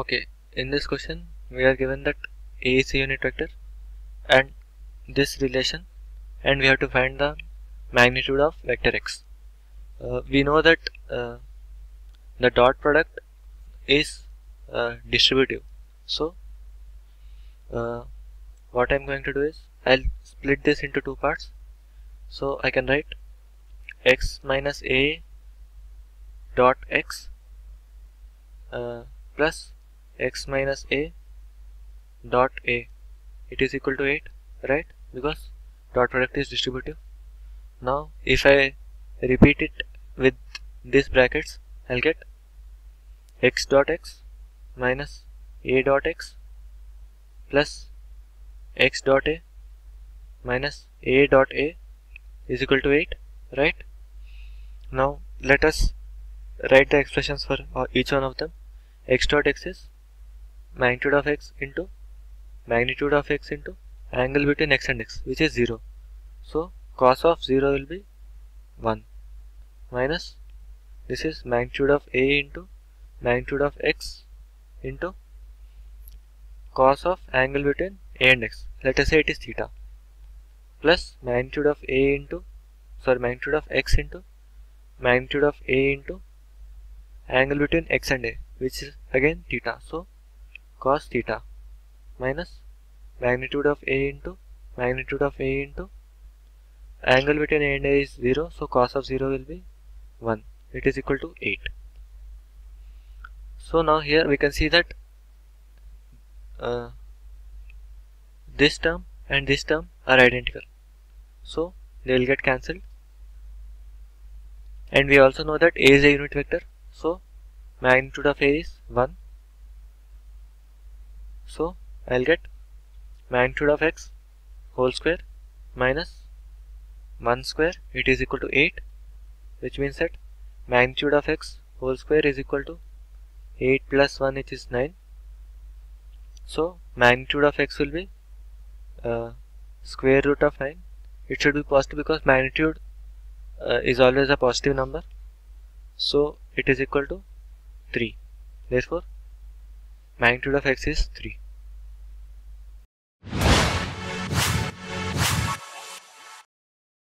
Okay, in this question we are given that A is a unit vector and this relation and we have to find the magnitude of vector x. Uh, we know that uh, the dot product is uh, distributive. So uh, what I'm going to do is I'll split this into two parts. So I can write x minus a dot x uh, plus x minus a dot a. It is equal to 8 right? Because dot product is distributive. Now if I repeat it with these brackets I'll get x dot x minus a dot x plus x dot a minus a dot a is equal to 8 right? Now let us write the expressions for uh, each one of them. X dot x is magnitude of x into magnitude of x into angle between x and x which is 0 so cos of 0 will be 1 minus this is magnitude of a into magnitude of x into cos of angle between a and x. Let us say it is theta. Plus magnitude of a into sorry magnitude of x into magnitude of a into angle between x and a which is again theta. So cos theta minus magnitude of a into magnitude of a into angle between a and a is 0 so cos of 0 will be 1 it is equal to 8 so now here we can see that uh, this term and this term are identical. So they will get cancelled. And we also know that a is a unit vector. So magnitude of a is 1 so I'll get magnitude of x whole square minus 1 square it is equal to 8 which means that magnitude of x whole square is equal to 8 plus 1 which is 9 so magnitude of x will be uh, square root of 9 it should be positive because magnitude uh, is always a positive number. So it is equal to 3 therefore magnitude of x is 3